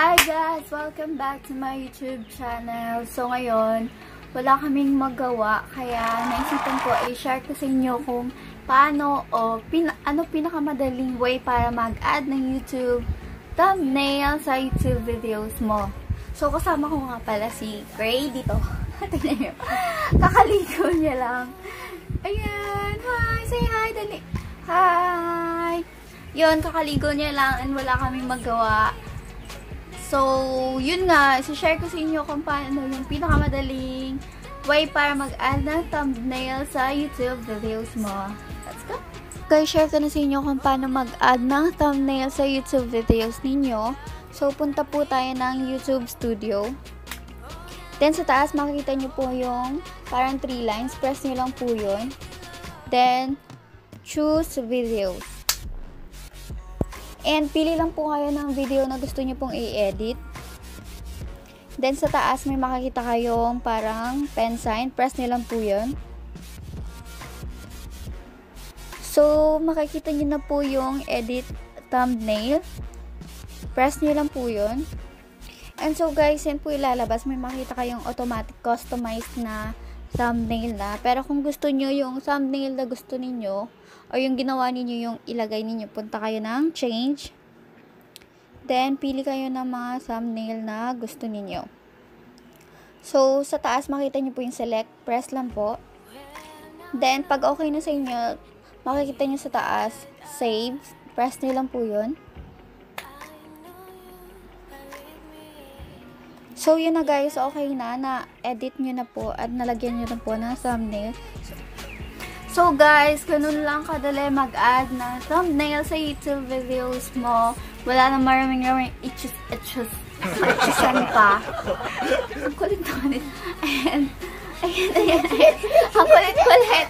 Hi guys! Welcome back to my YouTube channel. So ngayon, wala kaming magawa kaya naisipan ko i-share ko sa inyo kung paano o pin ano pinakamadaling way para mag-add ng YouTube thumbnail sa YouTube videos mo. So kasama ko nga pala si Gray dito. Tingnan niyo. Kakaligo niya lang. Ayan! Hi! Say hi! Dali! Hi! Yun, kakaligo niya lang and wala kaming magawa. So, yun nga, share ko sa inyo kung paano yung pinakamadaling way para mag-add ng thumbnail sa YouTube videos mo. Let's go! Guys, share ko na sa inyo kung paano mag-add ng thumbnail sa YouTube videos ninyo. So, punta po tayo ng YouTube Studio. Then, sa taas, makikita nyo po yung parang three lines. Press nyo lang po yun. Then, choose videos. And pili lang po kayo ng video na gusto niyo pong i-edit. Then sa taas may makikita kayong parang pen sign. Press niyo lang po 'yon. So, makikita niyo na po yung edit thumbnail. Press niyo lang po 'yon. And so guys, yan po ilalabas. May makita kayong automatic customized na thumbnail na. Pero kung gusto niyo yung thumbnail na gusto niyo o yung ginawa ninyo yung ilagay ninyo, punta kayo ng change. Then, pili kayo ng mga thumbnail na gusto ninyo. So, sa taas, makita nyo po yung select. Press lang po. Then, pag okay na sa inyo, makikita nyo sa taas, save. Press nyo lang po yun. So, yun na guys, okay na. Na-edit nyo na po at nalagyan nyo na po ng thumbnail. So guys, ganun lang kadali mag-add ng thumbnail sa YouTube videos mo. Wala na maraming maraming itchus, itchus, itchusan pa. Ang kulit-kulit. Ayan. Ayan, ayan, ayan. Ang kulit-kulit.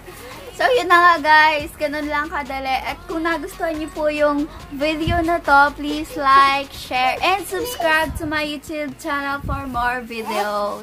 So, yun na nga guys. Ganun lang kadali. At kung nagustuhan niyo po yung video na to, please like, share, and subscribe to my YouTube channel for more videos.